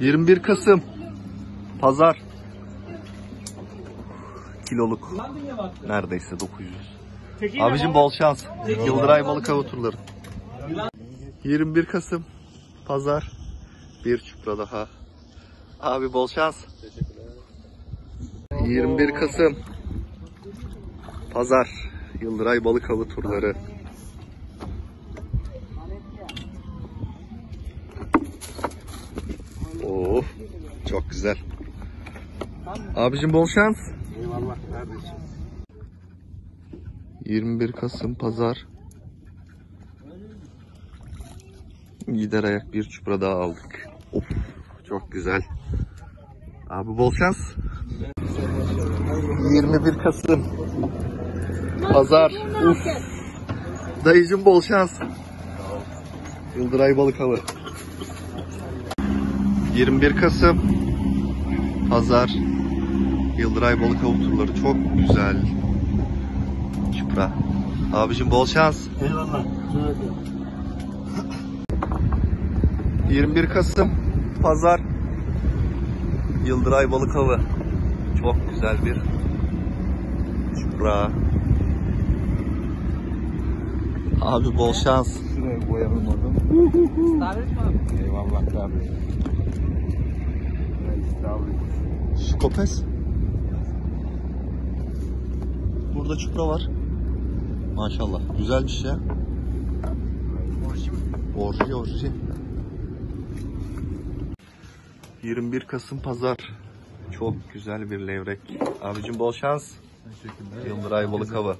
21 Kasım. Pazar. Kiloluk. Neredeyse 900 Abicim bol şans. Yıldıray balık avı turları 21 Kasım. Pazar. Bir çupra daha. Abi bol şans. 21 Kasım. Pazar. Yıldıray balık avı turları Oo, çok güzel. Abicim bol şans. Eyvallah kardeşim. 21 Kasım Pazar. Gider ayak bir çupra daha aldık. Of, çok güzel. Abi bol şans. 21 Kasım Pazar. Uf. Dayıcım bol şans. Yıldıray balık avı. 21 Kasım Pazar Yıldıray balık avı turları çok güzel. Çupra. Abicim bol şans. Eyvallah. 21 Kasım Pazar Yıldıray balık avı. Çok güzel bir çupra. Abi bol şans. Şuraya koyalım oradan. Estağfurullah. Skopes. Burada çupra var. Maşallah. Güzelmiş ya. Orji orji. 21 Kasım Pazar. Çok güzel bir levrek. Abicim bol şans. Teşekkürler. Yıldıray balık avı.